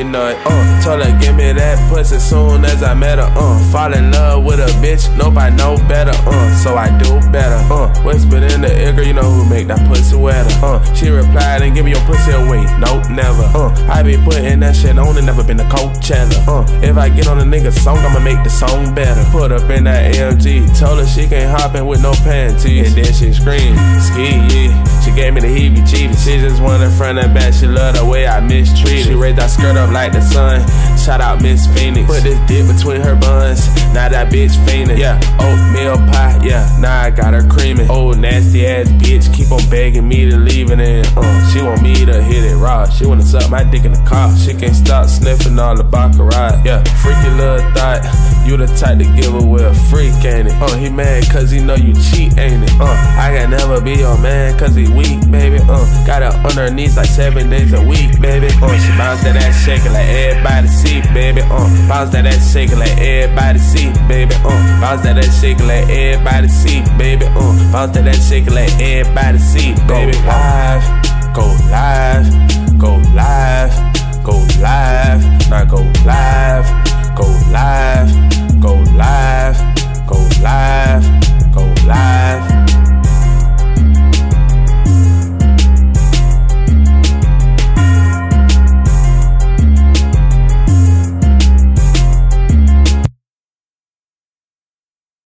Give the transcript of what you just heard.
know it. Uh, told her give me that pussy soon as I met her. Uh, fall in love with a bitch, I know better. Uh, so I do better. Uh, whispered in the ear, girl, you know who make that pussy wetter. Uh, she replied and give me your pussy away. Nope, never. Uh, I be putting that shit on and never been a Coachella. Uh, if I get on a nigga song, I'ma make the song better. Put up in that AMG, told her she can't hop in with no panties, and then she screamed, SkeeYee. She gave me the heebie jeebies. She just wanted front and back. She loved the way I mistreated. She raised that skirt up like the sun. Shout out Miss Phoenix. Put this dick between her buns. Now that bitch fainted. Yeah, oatmeal pie. Yeah, now I got her creaming. Old nasty ass bitch. Keep on begging me to leave it in. Uh, she want me to hit it raw. She wanna suck my dick in the car. She can't stop sniffing all the baccarat. Yeah, freaky little thought. You the type to give away a freak, ain't it? Uh, he mad cause he know you cheat, ain't it? Uh, I can never be your man cause he weak, baby. Uh, on her knees like seven days a week, baby. Uh, she bounce that ass shaking like everybody see, baby. Uh, bounce that ass shaking like everybody see, baby. Uh, bounce that ass shaking like everybody see, baby. Uh, bounce that ass shaking like everybody see, baby. Go live, go